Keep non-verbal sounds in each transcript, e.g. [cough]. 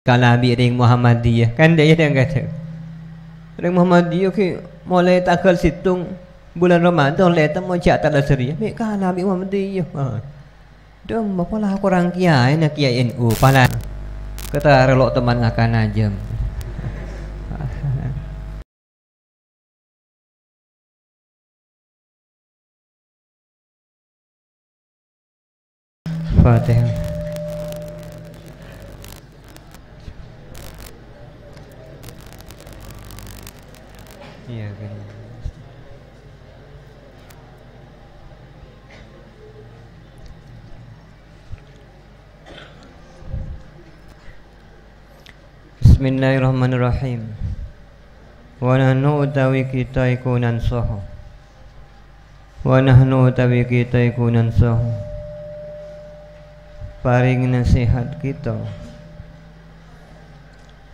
kalabi ring Muhammadiyah kan dia yang kata. Ring Muhammadiyah ke mulai tanggal situng bulan Ramadan letak mau cak tak lasri me kalabi Muhammadiyah ha. Dem apa lah kurang kiai nak kiai NU pala kata relok teman ngakan aja Fatihah Iya kan Bismillahirrahmanirrahim. Wa nahnu utawi kita iku nansahu Wa nahnu utawi kita iku nansahu Paring nasihat kita.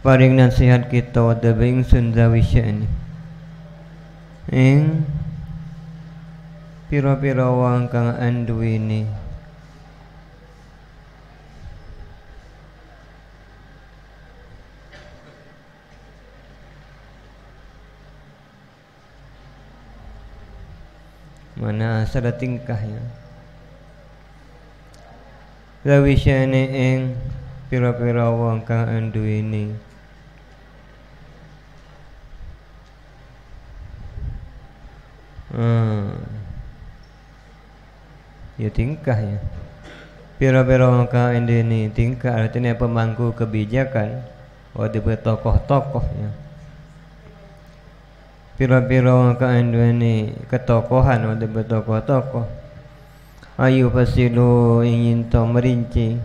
Paring nasihat kita Wada bing sundawi sya'ni. Ing Pira-pira wang kang anduini mana asal tingkahnya? Lawisyane ing pira-pira wong kang anduweni hmm. ya tingkah ya. Pira-pira wong kang anduweni tingkah artinya pemangku kebijakan. Oh tokoh-tokoh ya kang duweni ketokohan wadhe tokoh-tokoh ayu fasilu ingin to merinci.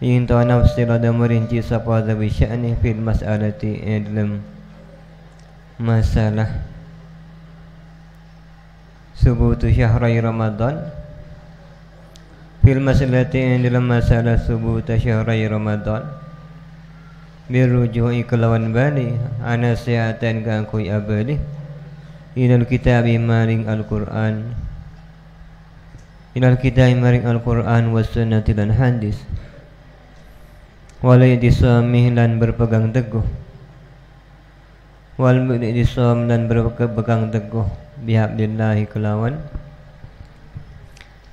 Ingin to nafsil ada merinci sapa ada bisya'ni fil mas'alati dalam masalah. Subutu syahri ramadan. Fil mas'alati dalam masalah subutu syahri ramadan birruju'i kelawan bali. Ana sihatan ka kuy abadi ilal kitabi maring al-Qur'an. Ilal kitabi maring al-Qur'an was sunnati dan hadis. Wal disamih lan berpegang teguh. Wal disam dan berpegang teguh. Bihabdillahi kelawan.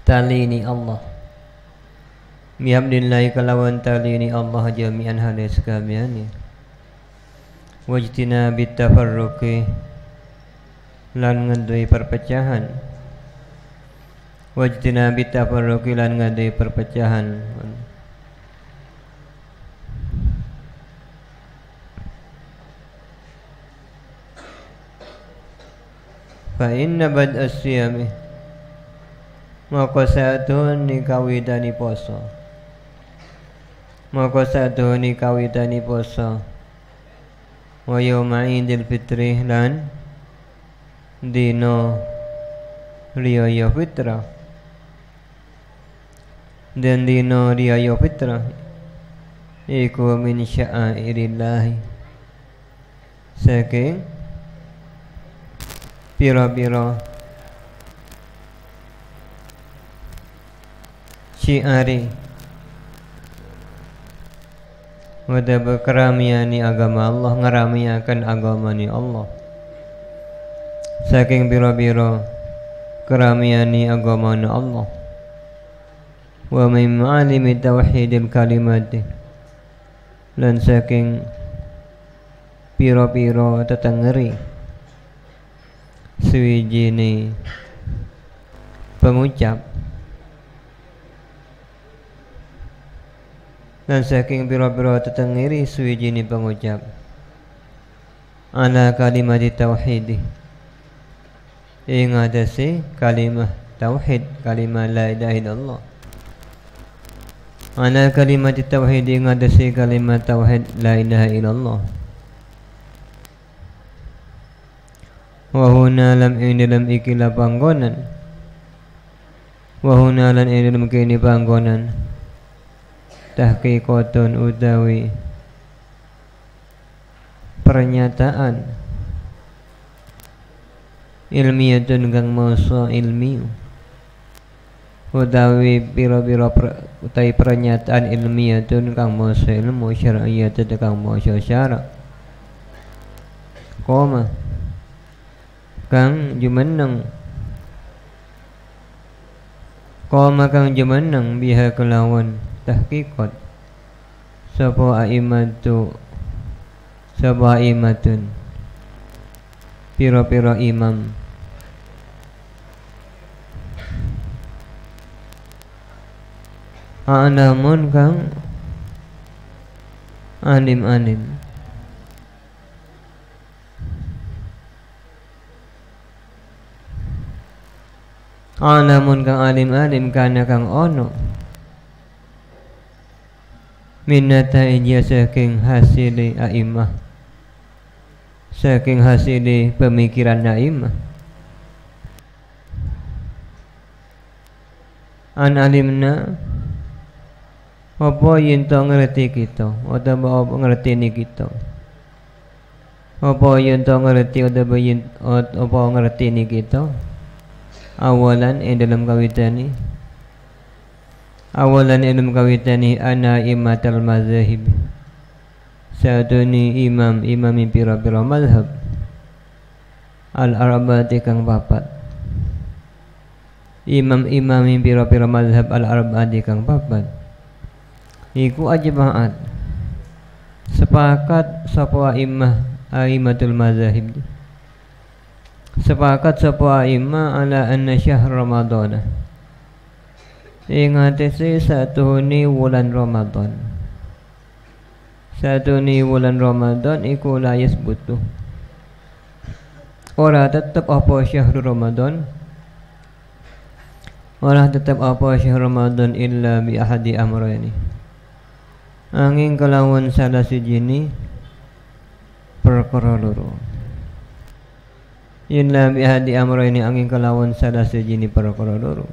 Tali ini Allah Bihamdillahi kalawan talini Allah jami'an halis kamiani. Wajtina bitafarruqi Lan ngandui perpecahan. Wajtina bitafarruqi lan ngandui perpecahan. Fa inna bad asyami Maka saatun ni kawidani poso Maka sadoni kawitani poso. Wa yawma idil fitri lan Dino Riyaya fitra. Dan dino Riyaya fitra Iku min sya'airillahi Saking Pira-pira Syiari Wada berkeramiani agama Allah Ngeramiakan agama ni Allah. Saking biro-biro Keramiani agama ni Allah. Wa min ma'alimi tawhidil kalimati. Dan saking Piro-piro tetengeri Suwiji ni Pengucap dan saking biro-biro tetengiri suwijini pengucap ala kalimat tauhid. Ing si kalimah tauhid kalimah la ilaha illallah. Ala kalimat tauhid ing si kalimah tauhid la ilaha illallah. Wa huna lam ing dalam ikilah panggonan. Wa huna lan ing dalam kini panggonan tahqiqatun utawi pernyataan. Ilmiyatun kang masa ilmi. Utawi pira-pira utai pernyataan ilmiatun kang moso ilmu syar'iyatun kang moso syara koma. Kang jumeneng. Koma kang jumeneng biha kelawan tahqiqat. Sapa aimatu sapa aimatun piro-piro imam. Anamun kang anim-anim Anamun kang alim-alim kana kang ono Minata ija saking hasili aimah. Saking hasili pemikiran aimah. An alimna apa yen to ngerti kita utawa apa ngerti ni kita? Apa yen to ngerti utawa yen apa ngerti ni kita? Awalan ing dalam kawitan ni awalan ing dalam kawitan ni ana imatal mazahib. Ni imam imam pira-pira mazhab. Al arba'ati kang papat. Imam-imam pira-pira mazhab al arba'ati kang papat. Iku ajma'at. Sepakat sapa imah aimatul mazahib. Sepakat sapa imah ala anna syahr ramadan ing atese ni wulan ramadan. Ni wulan ramadan iku yasbutu ora tetep apa syahr ramadan? Ora tetep apa syahr ramadan illa bi ahadi amrayni? Angin kelawan salah sijini perkara loro. Yen lam ihadi amro ini angin kelawan salah sijini perkara loro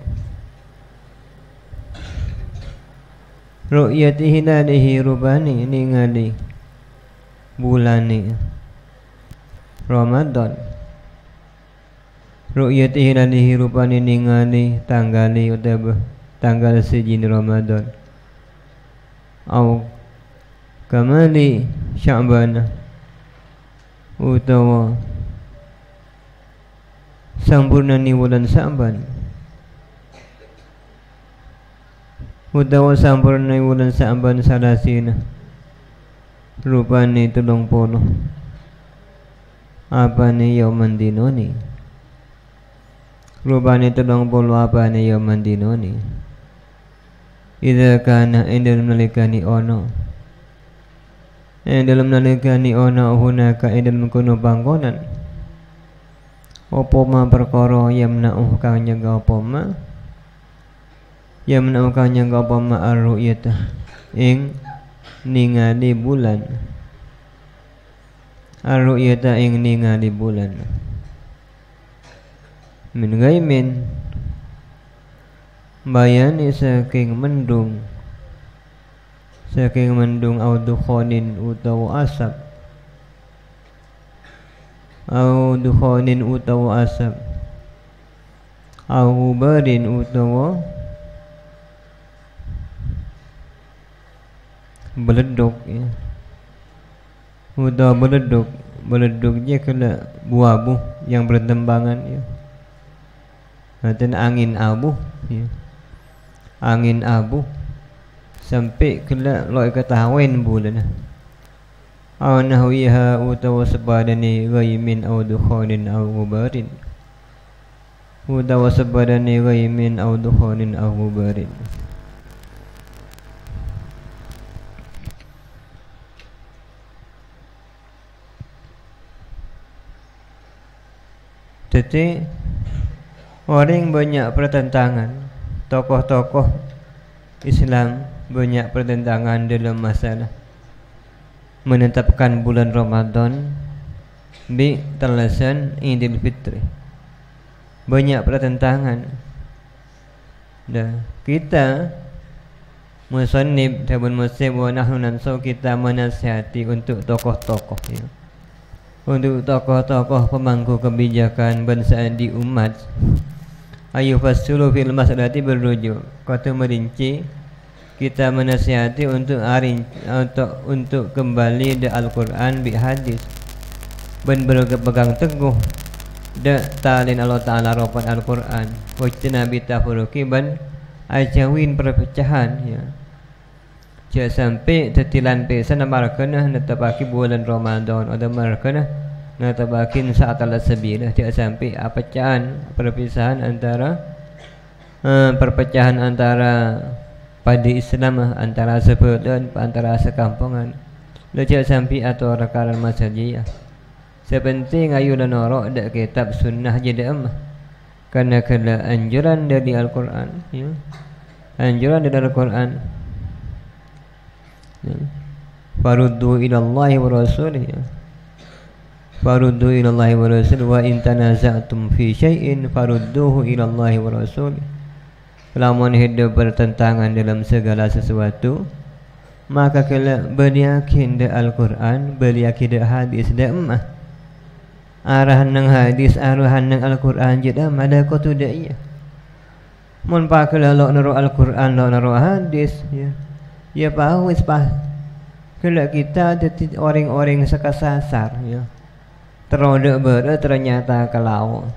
ru'yati hilalihi rubani ningali bulani. Ramadan. Ru'yati hilalihi rubani ningali tanggali utawa tanggal sejini Ramadan. Au kamali sya'ban utawa sampurnani wulan Sya'ban utawa sampurnani wulan Sya'ban salasina rupane tulung puluh. Apa ni yauman dinoni? Rupane tulung puluh apa ni yauman dinoni? Idza kana dalam nalikani ono? Ing dalam nalikani ono hunaka ing dalam kono panggonan? Apa ma perkara yamna'u kang nyega apa ma Yamna'u kang nyega apa ma ar-ru'yata ing ningali bulan. Ar-ru'yata ing ningali bulan. Min gaimin. Bayani saking mendung. Saking mendung au dukhanin utawa asap. Au dukhanin utawa asap. Au barin utawa beleduk ya. Utawa beleduk beleduknya kena buah-buah yang bertembangan ya. Dan angin abu ya. Angin abu. Sampai kena loi ketahuan bulan aw nahwiha utawa sebadani ghaimin aw dukhanin aw gubarin utawa sebadani ghaimin aw dukhanin gubarin Jadi orang banyak pertentangan tokoh-tokoh Islam banyak pertentangan dalam masalah menetapkan bulan Ramadan di talasan Idul Fitri. Banyak pertentangan. Dan kita musannib tabun musib wa nahnu kita menasihati untuk tokoh-tokoh ya. Untuk tokoh-tokoh pemangku kebijakan bangsa di umat ayu fasulu fil mas'alati berrujuk. Kata merinci kita menasihati untuk arin untuk untuk kembali di Al-Quran bi hadis. Ben berpegang teguh de talin Allah Ta'ala ropan Al-Quran. Wajtana bi tafuruki ban ajawin perpecahan ya Jangan sampai tetilan pesan markana netapaki bulan Ramadan ada markana natabakin saat Allah sebilah jangan sampai pecahan perpisahan antara uh, perpecahan antara pada Islam antara sebulan antara sekampungan. Lejak sampai atau rakaran masjid Sepenting ayu dan norok dak kitab sunnah jadi emah Karena kena anjuran dari Al-Quran ya. Anjuran dari Al-Quran Faruddu ilallahi wa rasulih. Faruddu ilallahi wa rasulih. Wa intanaza'tum fi syai'in Farudduhu ilallahi wa rasulih. Lamun hidup bertentangan dalam segala sesuatu maka kala beryakin de Al-Quran beryakin hadis de emah arahan nang hadis arahan nang Al-Quran jeda mada ko tu de iya. Mun pa kala lo naro Al-Quran lo naro hadis ya ya pa wis pa kala kita jadi orang-orang sekasasar ya terode ber ternyata kalau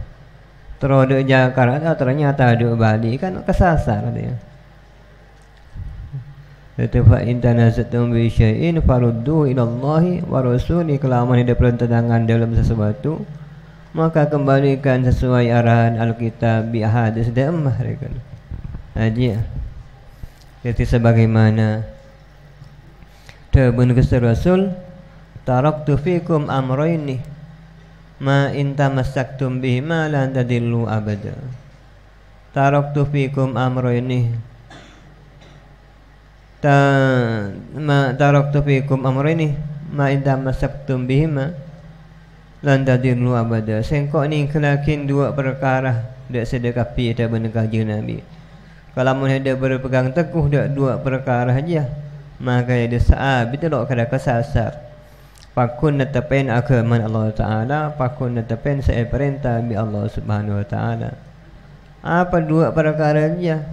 Terus duk Jakarta ternyata duk Bali kan kesasar dia. Itu fa in tanazatum bi syai'in faruddu ila Allah wa rasuli kalau ada pertentangan dalam sesuatu maka kembalikan sesuai arahan Alkitab bi hadis dan mereka. Aja. Jadi sebagaimana Tabun Rasul Rasul Taraktu fikum amrayni ma in tamassaktum bihi ma lan tadillu abada. Taraktu fikum amrayni ta ma taraktu fikum amrayni ma in tamassaktum bihi ma lan tadillu abada. Sengkok ni kelakin dua perkara dak sedekah pi ada benekah nabi kalau mun ada berpegang teguh dak dua perkara saja maka ada saat itu lo kada kesasar pakun netapen agama Allah Ta'ala pakun netapen saya perintah bi Allah Subhanahu Wa Ta'ala. Apa dua perkara dia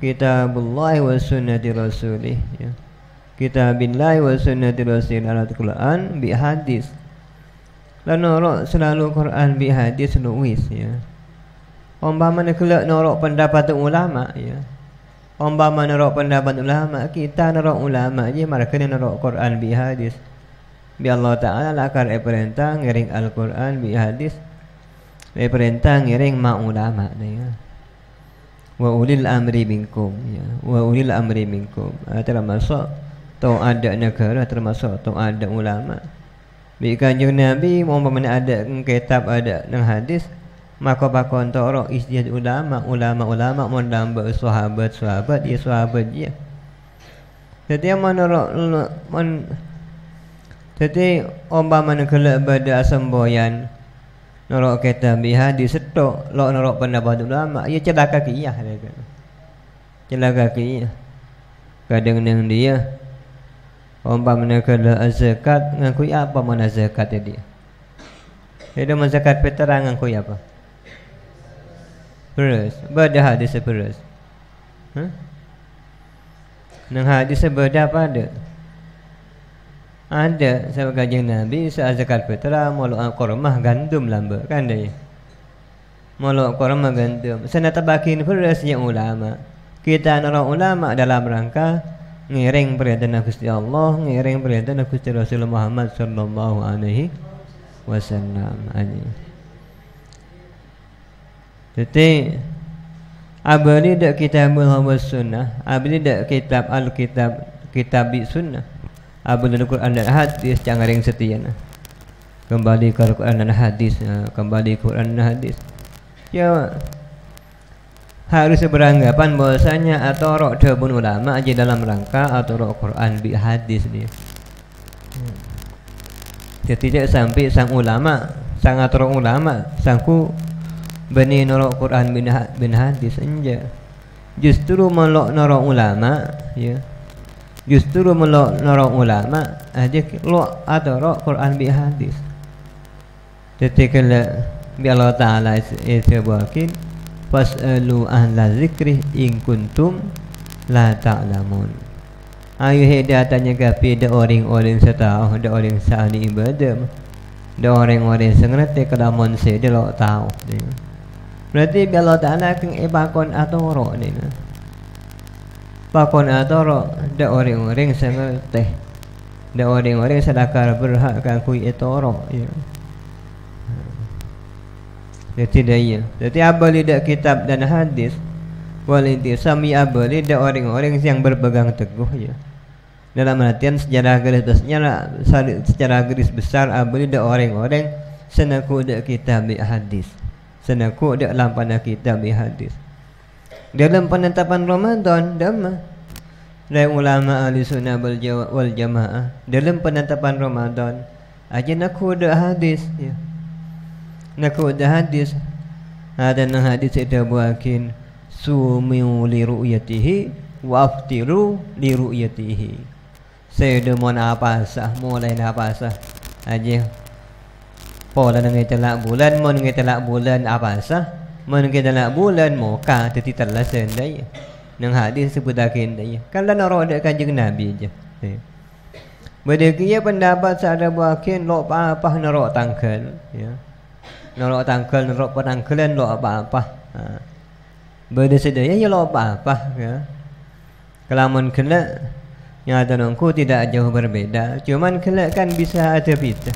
kitabullah wa sunnati rasulih ya. kitabillah wa sunnati rasul al-Quran bi hadis. Norok selalu Quran bi hadis nuis ya umpama nak kelak norok pendapat ulama ya umpama norok pendapat ulama kita norok ulama je mereka norok Quran bi hadis. Bi Allah Ta'ala lakar e perintah ngiring Al-Quran bi hadis. E perintah ngiring ma ulama ya. wa ulil amri minkum ya. Wa ulil amri minkum. Ha, termasuk tau ada negara termasuk tau ada ulama. Bi kanjeng Nabi mau mana ada kitab ada nang hadis maka bakon toro istihad ulama ulama ulama mau nambah sahabat sahabat ya sahabat dia. Jadi yang mana jadi umpama nak kelak pada semboyan Norok kata biha di setok Lok norok pendapat ulama Ia celaka kiyah Celaka kiyah. Kadang nang dia Umpama nak kelak zakat Ngakui apa mana zakat dia? Dia mau zakat peterang ngakui apa Beres Bada hadis beres Huh? Nang hadis berbeda apa ada? Ada sebab kajian Nabi saat zakat fitrah molok kormah gandum lamba kan dia. Molok kormah gandum. Sana tabakin furasnya ulama. Kita orang ulama dalam rangka ngiring perintah Gusti Allah, ngiring perintah Gusti Rasul Muhammad sallallahu alaihi wasallam. Jadi abadi dak kitab Muhammad sunnah, abadi dak kitab al-kitab kitab sunnah. Abul Quran dan hadis jangan ring setia nah. kembali ke Quran dan hadis kembali ke Quran dan hadis. Ya harus beranggapan bahwasanya atau rok dabun ulama aja dalam rangka atau rok Quran bi hadis dia jadi tidak sampai sang ulama sang atau ulama sangku bani norok Quran bin, bin hadis enja justru melok norok ulama ya. Justru melok norong ulama aja lo atau ro Quran bi hadis. Ketika bi Allah Taala itu bakin fasalu ahla zikri in kuntum la ta'lamun. Ayu heda tanya kapi da orang-orang setahu da orang sahni ibadah. Da orang-orang sengerti kelamun se dia lo tahu berarti kalau tak nak keng ibakon atau ro ni bakon atau ro da orang-orang sengerti da orang-orang sedakar berhak kan kui etoro ya jadi daya jadi apa lidak kitab dan hadis? Walidi sami abali ada orang-orang yang berpegang teguh ya. Dalam artian sejarah garis besar secara garis besar abali orang-orang senaku ada kitab hadis. Senaku ada lampana kitab hadis. Dalam penetapan Ramadan dama dari ulama ahli sunnah wal jamaah dalam penetapan Ramadan aja naku ada hadis ya. Naku ada hadis. Ada hadis itu buakin sumiu li ru'yatihi wa aftiru li ru'yatihi saya mau apa sah mulai apa sah aja pola dengan telak bulan mau dengan telak bulan apa sah mau dengan telak bulan mau ka teti terlasan daya nang hadis sebutakin daya kalau nak ada kanjeng nabi aja Benda kia pendapat saya buakin lo apa-apa narok tangkel ya. Narok tangkel narok penangkelan lo apa-apa. Ha. Bersedia ya lo apa-apa ya. Kelamun kelak yang ada nongku tidak jauh berbeda. Cuman kelak kan bisa ada beda.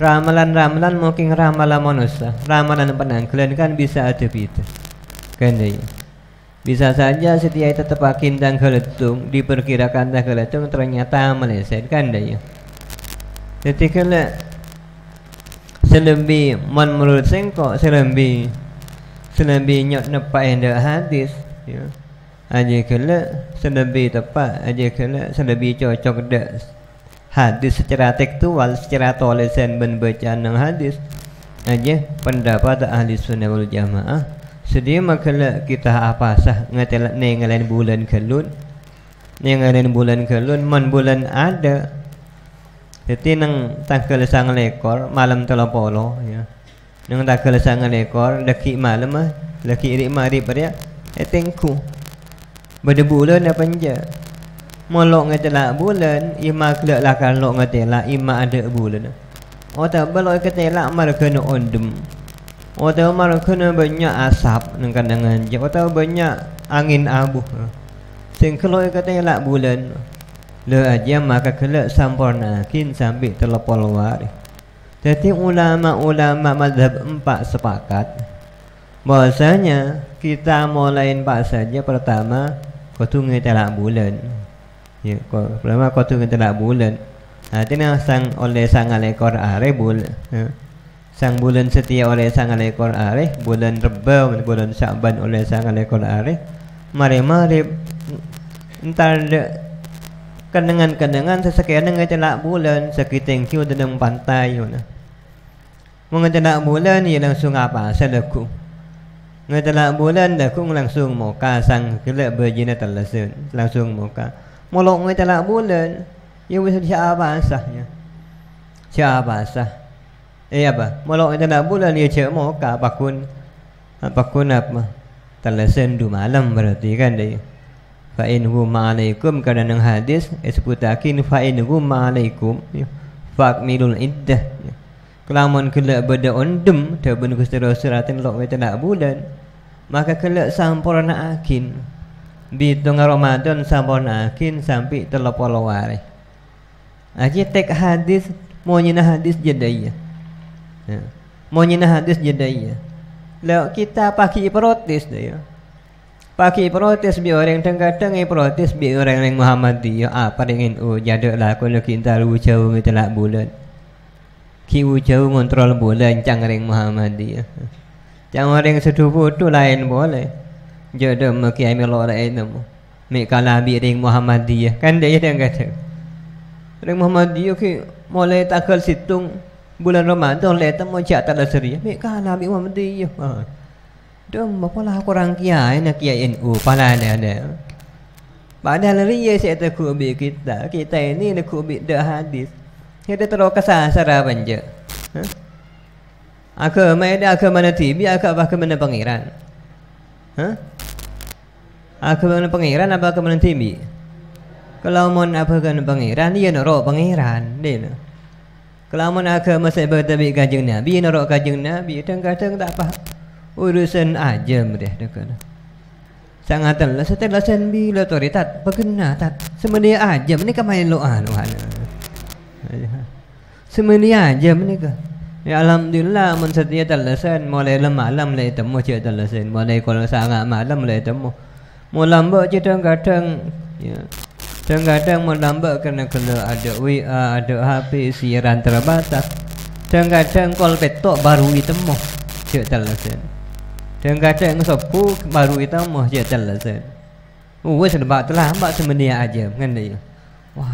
Ramalan-ramalan mungkin ramalan manusia. Ramalan penangkelan kan bisa ada beda. Kan ya. Bisa saja setiap tetap akin dan keletung diperkirakan dan keletung ternyata meleset kan ya. Jadi kelak selebih menurut sengkok selebih Senabi nyok nepak yang dah hadis ya. Aja kala senabi tepat Aja kala senabi cocok dak hadis secara tekstual Secara tulisan dan bacaan ng hadis. Aja pendapat ahli sunnah wal jamaah. Sedia makala kita apa sah Ngatelak ni ngalain bulan kelun Ni ngalain bulan kelun Man bulan ada. Jadi nang tangkal sang lekor Malam telapolo ya. Nang tak kelesangan ekor Laki malam ah Laki irik marib pada Etengku Pada bulan apa je Molok lah bulan Ima kelak lah kalau lah Ima ada bulan. Oh balok kata lah Mara kena ondem. Oh tak mara kena banyak asap Nang kandangan je. Oh tak banyak angin abu Sing kata lah bulan. Le aja maka kelak sampurna Kin sambil terlepol waris jadi ulama-ulama mazhab empat sepakat. Bahwasanya kita mulai empat saja pertama kotungi telak bulan. Ya, pertama kotungi telak bulan. Artinya sang oleh sang alekor are bul. Ya. Sang bulan setia oleh sang alekor are bulan Reba bulan Syaban oleh sang alekor are. Mari mari entar kenangan-kenangan sesekian dengan telak bulan sekitar kiu dalam pantai yuna. Mengentelak bulan ia langsung apa selaku. Mengentelak bulan kung langsung muka sang kelak berjina terlasun langsung muka. Molok mengentelak bulan ia bisa siapa sahnya. Siapa sah? Eh apa? Molok mengentelak bulan ia cek muka pakun pakun apa? Terlasun du malam berarti kan dia. Fa in huma alaikum kana nang hadis isbutakin fa in huma alaikum fakmilul iddah. Ya. Kelamun kelak beda ondem Tabun kustara suratin lok weta nak bulan Maka kelak sampurna akin Bitung Ramadan sampurna akin Sampai terlopol wari Aji tek hadis Mau nyina hadis jadaya ya. Mau nyina hadis jadaya Lalu kita pakai protes dia Pakai protes bi orang tengah-tengah protes bi orang yang Muhammadiyah apa dengan oh jadaklah kalau kita lu jauh ngetelak bulan kiu jauh kontrol bulan cangring Muhammadiyah. Jangan orang sedupu tu lain boleh. Jodoh maki amil lain nemu. Mek kalabi ring Muhammadiyah. Kan dia yang kata. Ring Muhammadiyah ki mulai takal situng bulan Ramadan letak mau cak tak dasari. Mek kalabi Muhammadiyah. Ha. Dom apa lah kurang kiai nak kiai NU pala ada ada. Padahal riya saya tak kubi kita. Kita ini nak kubi dah hadis. Kita terlalu kesasar apa je. Ha? Agama ini agama Nabi, agama agama pangeran. Ha? Agama pangeran apa agama timi? Kalau mon apa agama pangeran dia nak rok pangeran dia. Kalau mon agama sebab tabi kajeng Nabi nak rok kajeng Nabi kadang-kadang tak apa. Urusan aja dia dekat. Sangat lah setelah sen bila otoritas berkena tak semuanya aja mereka main lo anu Semuanya aja mereka. Ya alhamdulillah mun setia talasan mulai malam mulai temu cik talasan mulai kalau sangat malam mulai temu Mau lambat je kadang-kadang ya. Kadang-kadang mau lambat kerana kalau ada WA, ada HP, siaran terbatas. Kadang-kadang call petok baru ditemu. Cik talasan. Kadang-kadang sopu baru ditemu cik talasan. Oh, wes sebab terlambat semenit aja kan dia. Wah,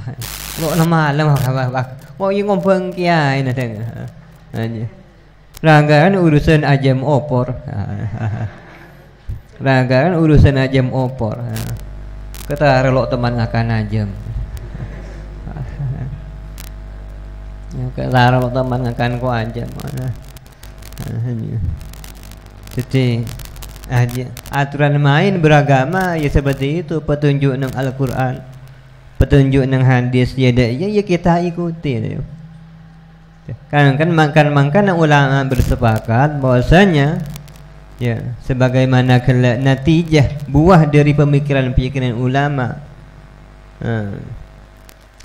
lo nama malam apa apa. Ngompeng kiai nak tengok. Hanya. Ranggaan urusan ajam opor. [laughs] Raga kan urusan ajam opor. Kata relok teman ngakan ajam. [laughs] Kata relok teman ngakan ko ajam. [laughs] Jadi aja aturan main beragama ya seperti itu petunjuk nang Al-Qur'an petunjuk nang hadis ya ya, ya kita ikuti kan kan makan makan ulama bersepakat bahwasanya Ya, sebagaimana kelak natijah buah dari pemikiran-pemikiran ulama. Ha.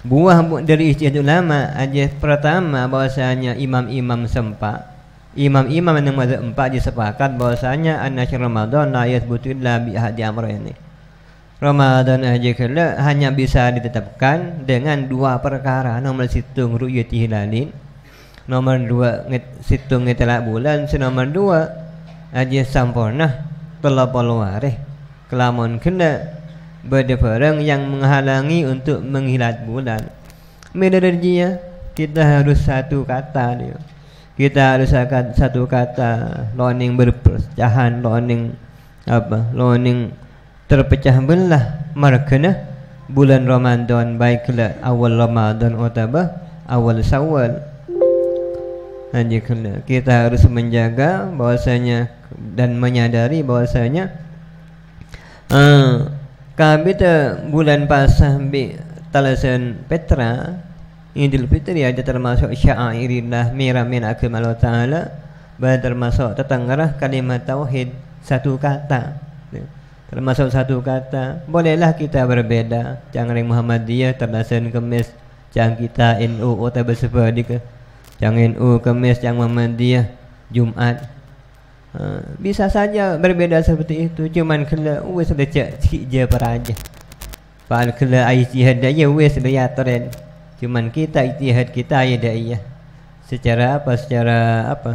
Buah dari ijtihad ulama aja pertama bahwasanya imam-imam sempat imam-imam yang mazhab empat disepakat bahwasanya annasyar Ramadan la yathbutu illa bi ahadi amrayni. Ramadan aja hanya bisa ditetapkan dengan dua perkara nomor situng ru'yati hilalin nomor dua situng ngetelak bulan nomor dua aja sampurna telah waris kelamun kena berdeparang yang menghalangi untuk menghilat bulan. Menerjinya kita harus satu kata dia. Kita harus akan satu kata loning berpecahan loning apa loning terpecah belah. Markana bulan Ramadan baiklah awal Ramadan atau awal Syawal hanya kita harus menjaga bahwasanya dan menyadari bahwasanya uh, kami te bulan pasah bi talasan Petra Idul Fitri ada termasuk syairillah miramin agama Allah Ta'ala dan termasuk tetanggarah kalimat tauhid satu kata. Termasuk satu kata bolehlah kita berbeda. Jangan Muhammadiyah terlasan kemis jangan kita NU atau bersepadi ke jangan NU kemis jangan Muhammadiyah Jumat. Ha, bisa saja berbeza seperti itu cuman kena wes lecak sikit je para aja Fal kena ijtihad dia wes dia tren cuman kita ijtihad kita ya dia secara apa? Secara apa?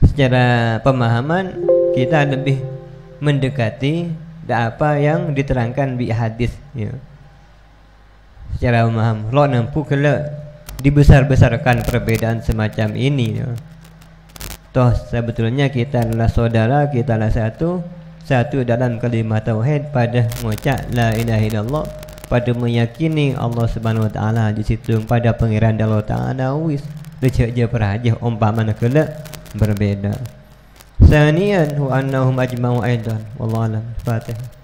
Secara pemahaman kita lebih mendekati apa yang diterangkan di hadis ya. secara memaham lo nampu kena dibesar-besarkan perbedaan semacam ini ya. Toh sebetulnya kita adalah saudara, kita adalah satu Satu dalam kalimat Tauhid pada mengucap La ilaha illallah Pada meyakini Allah subhanahu wa ta'ala di situ Pada pengiran Allah ta'ala Wis Lecek je perhajah Umpama nakala berbeda Sanian Hu annahum ajma'u aidan Wallahualam Fatihah